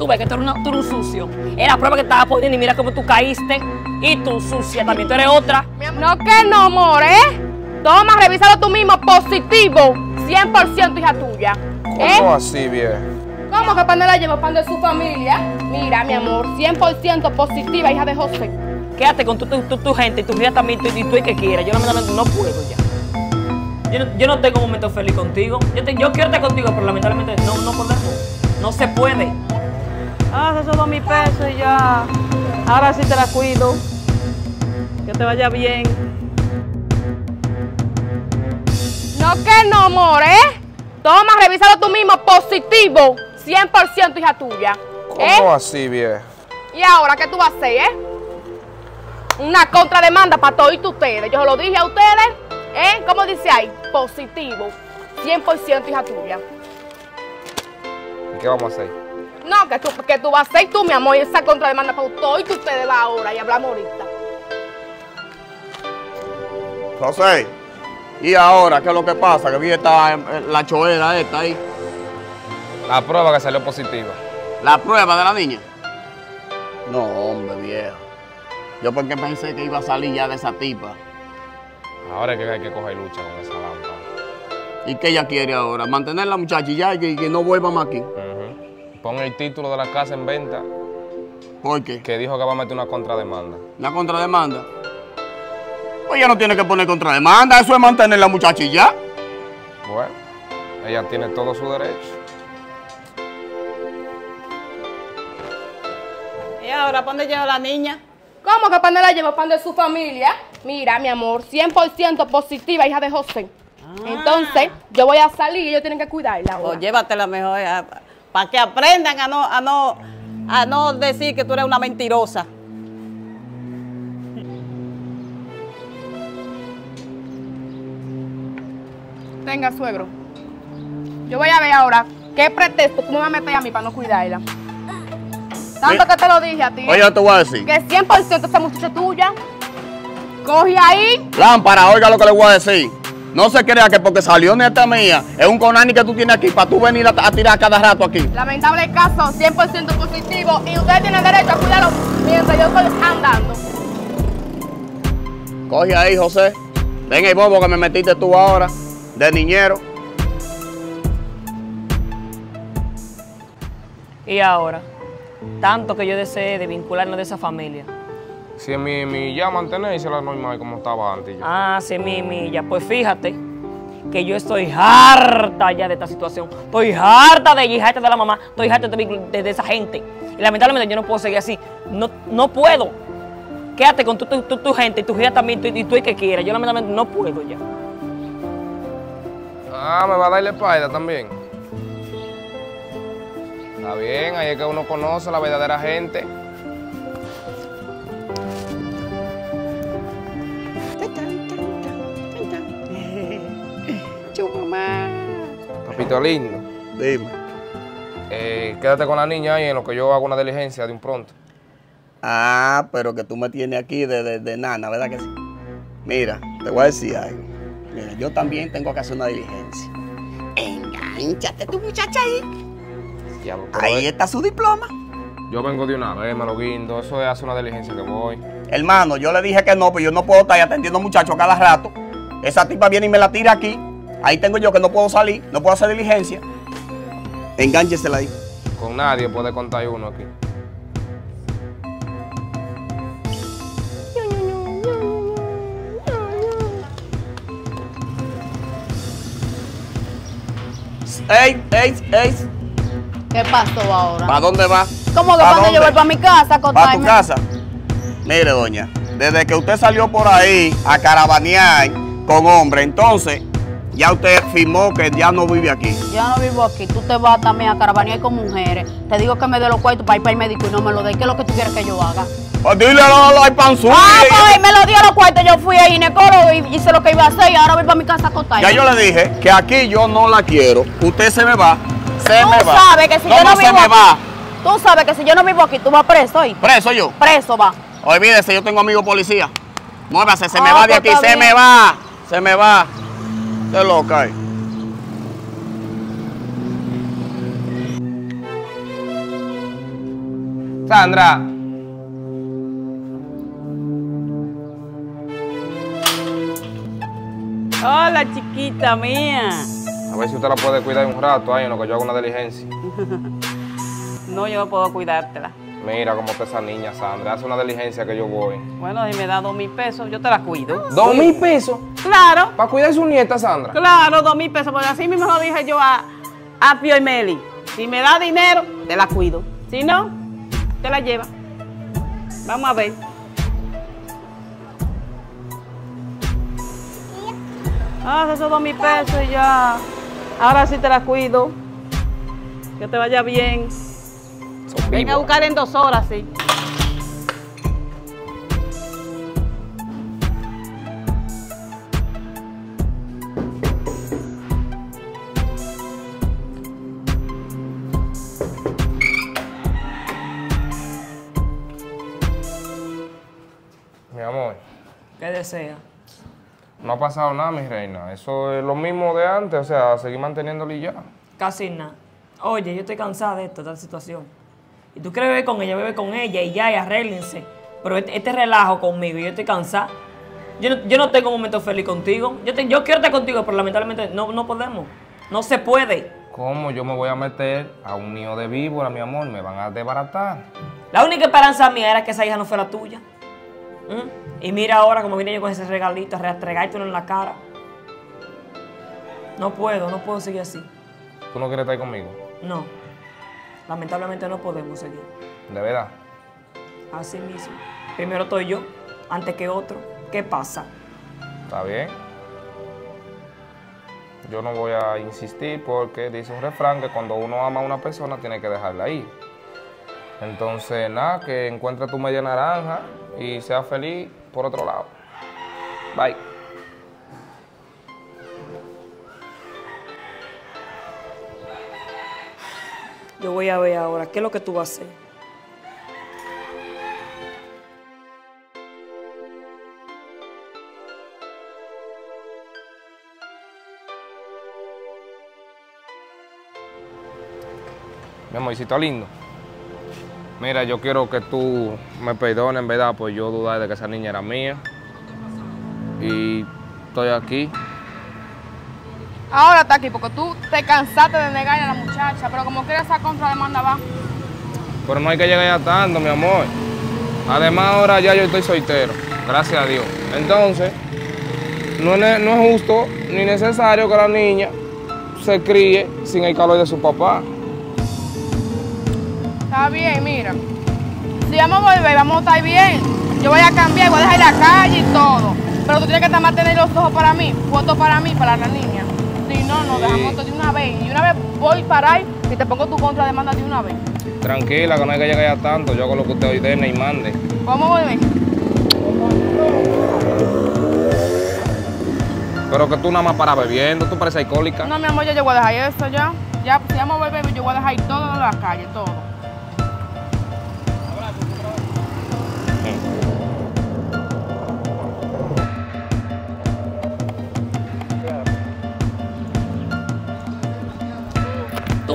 Tú ves que tú eres, una, tú eres un sucio. Es la prueba que estaba poniendo y mira cómo tú caíste. Y tú, sucia, también tú eres otra. No que no, amor, ¿eh? Toma, revísalo tú mismo, positivo, 100% hija tuya. ¿Eh? ¿Cómo así, vieja? ¿Cómo que Pandela lleva pan de su familia? Mira, mi amor, 100% positiva, hija de José. Quédate con tu, tu, tu, tu gente y tu vida también, tú, y tú el que quieras. Yo lamentablemente no puedo ya. Yo no, yo no tengo un momento feliz contigo. Yo, te- yo quiero estar contigo, pero lamentablemente no, no podemos. No se puede. Ah, esos dos mil pesos y ya. Ahora sí te la cuido. Que te vaya bien. No que no, amor, ¿eh? Toma, revísalo tú mismo, positivo, 100% hija tuya. ¿Eh? ¿Cómo así, vieja? ¿Y ahora qué tú vas a hacer, eh? Una contrademanda para todos ustedes. Yo se lo dije a ustedes, ¿eh? ¿Cómo dice ahí? Positivo, 100% hija tuya. ¿Y qué vamos a hacer? No, que tú, que tú vas a hacer tú, mi amor, y esa contrademanda para todos ustedes va ahora y hablamos ahorita. José, ¿y ahora qué es lo que pasa? Que vi esta, eh, la choera esta ahí. La prueba que salió positiva. ¿La prueba de la niña? No, hombre, viejo. Yo porque pensé que iba a salir ya de esa tipa. Ahora es que hay que coger lucha con esa lámpara. ¿Y qué ella quiere ahora? Mantener la muchacha y ya y que, que no vuelva más aquí. Pon el título de la casa en venta ¿Por qué? que dijo que va a meter una contrademanda. ¿La contrademanda? Pues ella no tiene que poner contrademanda, eso es mantener la ya. Bueno, ella tiene todo su derecho. ¿Y ahora para dónde lleva la niña? ¿Cómo que Pandela lleva pan de su familia? Mira, mi amor, 100% positiva, hija de José. Entonces, yo voy a salir y ellos tienen que cuidarla. O ahora. llévatela mejor para que aprendan a no, a no, a no decir que tú eres una mentirosa. Tenga, suegro. Yo voy a ver ahora qué pretexto tú me vas a meter a mí para no cuidarla. Tanto Oye- que te lo dije a ti. Oye, yo te voy a decir. Que 100% esa muchacha es tuya. Coge ahí. Lámpara, oiga lo que le voy a decir. No se crea que porque salió nieta mía, es un conani que tú tienes aquí para tú venir a, a tirar cada rato aquí. Lamentable caso, 100% positivo. Y ustedes tienen derecho a cuidarlo mientras yo estoy andando. Coge ahí, José. Ven el bobo que me metiste tú ahora, de niñero. Y ahora, tanto que yo deseé de vincularnos de esa familia. Si en mi, mi ya mantenerse la normal como estaba antes. ya. Ah, sí, mi milla. Pues fíjate que yo estoy harta ya de esta situación. Estoy harta de ella, y harta de la mamá. Estoy harta de, de- de esa gente. Y lamentablemente yo no puedo seguir así. No, no puedo. Quédate con tu, tu, tu- tu gente y tu hija también y tú el que quieras. Yo lamentablemente no puedo ya. Ah, me va a dar la espalda también. Está bien, ahí es que uno conoce la verdadera gente. Papito lindo, Dime. eh, quédate con la niña ahí en lo que yo hago una diligencia de un pronto. Ah, pero que tú me tienes aquí de, de- de nana, ¿verdad que sí? Mira, te voy a decir algo. Mira, yo también tengo que hacer una diligencia. Engánchate tu muchacha ahí. Ahí es- está su diploma. Yo vengo de una vez, me lo guindo. Eso es hacer una diligencia que voy. Hermano, yo le dije que no, pero yo no puedo estar atendiendo muchachos cada rato. Esa tipa viene y me la tira aquí. Ahí tengo yo que no puedo salir, no puedo hacer diligencia. Engánchesela ahí. Con nadie puede contar uno aquí. ¡Ey, ey, ey! ¿Qué pasó ahora? ¿Para dónde va? ¿Cómo que ¿Pa' cuando yo voy para mi casa a ¿Para tu casa? Mire, doña, desde que usted salió por ahí a caravanear con hombre, entonces ya usted firmó que ya no vive aquí. Yo no vivo aquí. Tú te vas también a caravanear con mujeres. Te digo que me dé los cuartos para ir para el médico y no me lo dé. ¿Qué es lo que tú quieres que yo haga? Pues dile a la panzú. Ah, pues me lo dio los cuartos. Yo fui a ginecólogo y hice lo que iba a hacer y ahora voy para mi casa a contarme. Ya yo le dije que aquí yo no la quiero. Usted se me va. Se Tú me va. sabes que si yo ¿Cómo no se vivo me aquí, va? Tú sabes que si yo no vivo aquí, tú vas preso hoy. Preso yo. Preso va. Olvídese, yo tengo amigo policía. Muévase, se me Ah, va de pues aquí, se bien. me va. Se me va. Qué loca. eh. Sandra. Hola, chiquita mía. A ver si usted la puede cuidar un rato ahí en lo que yo hago una diligencia. No, yo no puedo cuidártela. Mira cómo está esa niña, Sandra. Hace una diligencia que yo voy. Bueno, si me da dos mil pesos, yo te la cuido. ¿Dos mil pesos? Claro, ¿Para cuidar a su nieta, Sandra? claro, dos mil pesos. Porque así mismo lo dije yo a, a Pio y Meli. Si me da dinero, te la cuido. Si no, te la lleva. Vamos a ver. Ah, esos dos mil pesos y ya. Ahora sí te la cuido. Que te vaya bien. Venga a buscar en dos horas, sí. Mi amor, ¿Qué desea? no ha pasado nada, mi reina. Eso es lo mismo de antes, o sea, seguir manteniéndolo y ya. Casi nada. Oye, yo estoy cansada de esto, de esta situación. Y tú quieres beber con ella, bebe con ella y ya, y arréglense. Pero este, este relajo conmigo, yo estoy cansada. Yo no, yo no tengo un momento feliz contigo. Yo, te- yo quiero estar contigo, pero lamentablemente no, no podemos. No se puede. ¿Cómo yo me voy a meter a un nido de víbora, mi amor? Me van a desbaratar. La única esperanza mía era que esa hija no fuera tuya. ¿Mm? Y mira ahora como vine yo con ese regalito, a en la cara. No puedo, no puedo seguir así. ¿Tú no quieres estar conmigo? No. Lamentablemente no podemos seguir. ¿De verdad? Así mismo. Primero estoy yo, antes que otro. ¿Qué pasa? ¿Está bien? Yo no voy a insistir porque dice un refrán que cuando uno ama a una persona tiene que dejarla ir. Entonces, nada, que encuentre tu media naranja y sea feliz por otro lado. Bye. Yo voy a ver ahora, ¿qué es lo que tú vas a hacer? Mi amorcito lindo. Mira, yo quiero que tú me perdones, verdad, pues yo dudar de que esa niña era mía. Y estoy aquí. Ahora está aquí porque tú te cansaste de negarle a la muchacha, pero como quieres esa contrademanda va. Pero no hay que llegar ya tanto, mi amor. Además, ahora ya yo estoy soltero, gracias a Dios. Entonces, no es, no es justo ni necesario que la niña se críe sin el calor de su papá. Está bien, mira. Si vamos a volver, vamos a estar bien. Yo voy a cambiar, voy a dejar la calle y todo. Pero tú tienes que también tener los ojos para mí, fotos para mí, para la niña. Nos dejamos todo de una vez. Y una vez voy para ahí y te pongo tu contrademanda de una vez. Tranquila, que no hay que llegar ya tanto. Yo hago lo que usted ordene y mande. Volver. Pero que tú nada más para bebiendo, tú pareces alcohólica. No, mi amor, ya yo voy a dejar eso ya. Ya, si vamos a volver, yo voy a dejar todo en la calle, todo.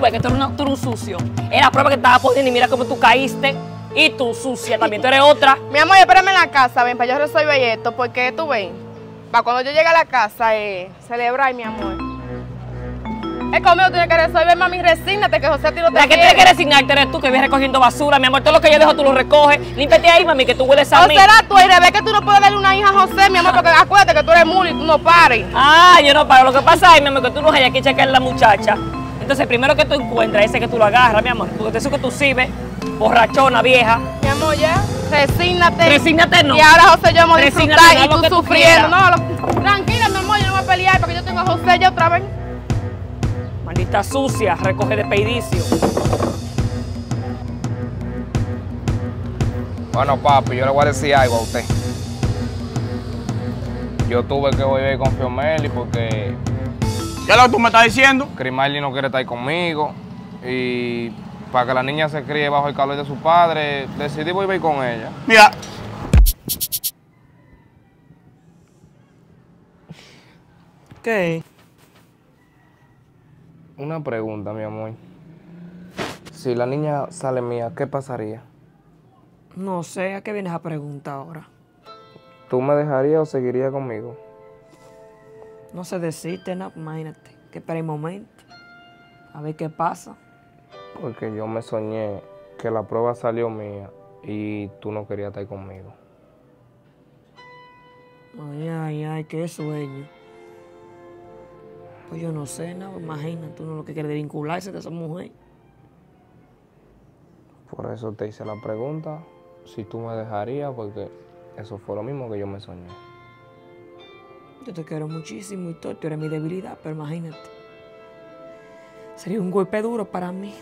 Ves que tú eres, una- tú eres un sucio. Es la prueba que te estaba poniendo y mira cómo tú caíste. Y tú sucia también, tú eres otra. Mi amor, espérame en la casa, ven, para yo resolver esto, porque tú ven, para cuando yo llegue a la casa, eh, celebrar, mi amor. Es conmigo, tienes que resolver, mami, resígnate, que José a ti no te La que tiene que resignarte eres tú, que vienes recogiendo basura, mi amor. Todo lo que yo dejo tú lo recoges. Límpiate ahí, mami, que tú hueles a ¿O mí. será tú, Irene, que tú no puedes darle una hija a José, mi amor, porque acuérdate que tú eres muli y tú no pares. Ah, yo no paro. Lo que pasa es, mi amor, que tú no hayas que checar la muchacha. Entonces, primero que tú encuentras ese que tú lo agarras, mi amor. Porque eso que tú sirves, borrachona, vieja. Mi amor, ya, resígnate. Resígnate, no. Y ahora José y yo vamos a disfrutar no, y tú tú sufriendo. No, lo- tranquila, mi amor, yo no voy a pelear porque yo tengo a José ya otra vez. Maldita sucia, recoge de peidicio. Bueno, papi, yo le voy a decir algo a usted. Yo tuve que volver con Fiomeli porque ¿Qué es lo que tú me estás diciendo? Grimaldi no quiere estar conmigo. Y para que la niña se críe bajo el calor de su padre, decidí volver con ella. Mira, ¿Qué? Una pregunta, mi amor. Si la niña sale mía, ¿qué pasaría? No sé, ¿a qué vienes a preguntar ahora? ¿Tú me dejarías o seguirías conmigo? No sé decirte, no, imagínate. Que espera un momento. A ver qué pasa. Porque yo me soñé que la prueba salió mía y tú no querías estar conmigo. Ay, ay, ay, qué sueño. Pues yo no sé, no, imagínate, uno lo que quiere vincularse de esa mujer. Por eso te hice la pregunta, si tú me dejarías, porque eso fue lo mismo que yo me soñé. Yo te quiero muchísimo y todo, tú eres mi debilidad, pero imagínate. Sería un golpe duro para mí.